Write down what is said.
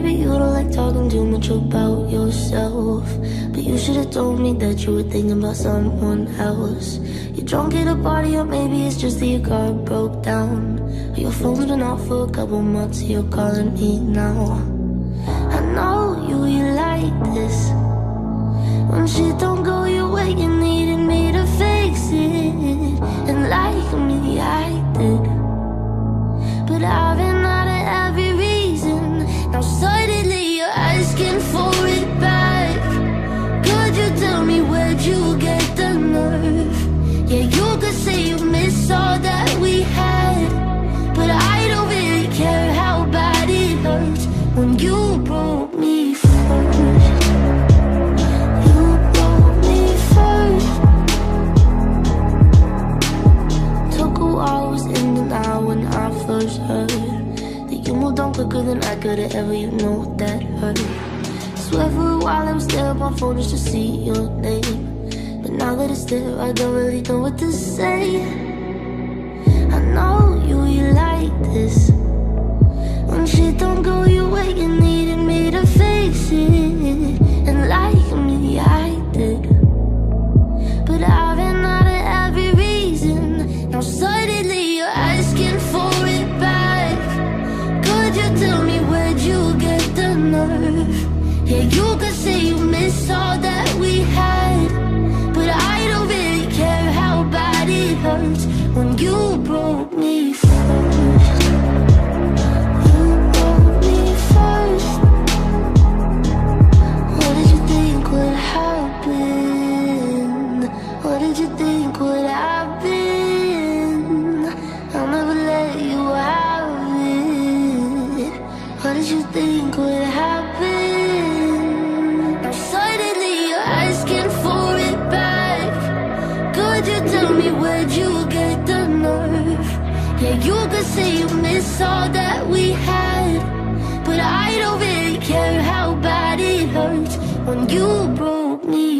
maybe you don't like talking too much about yourself. But you should have told me that you were thinking about someone else. You're drunk at a party, or maybe it's just that your car broke down. Your phone's been off for a couple months, you're calling me now. I know you, you like this. When shit don't quicker than I could have ever. You know that hurt. Swear for a while I'm still on my phone just to see your name. But now that it's there, I don't really know what to say. I know you, you like this. Yeah, you could say you miss all that we had. But I don't really care how bad it hurts when you broke me first. You broke me first. What did you think would happen? What did you think would happen? Suddenly you're asking for it back. Could you tell me where'd you get the nerve? Yeah, you could say you miss all that we had. But I don't really care how bad it hurts when you broke me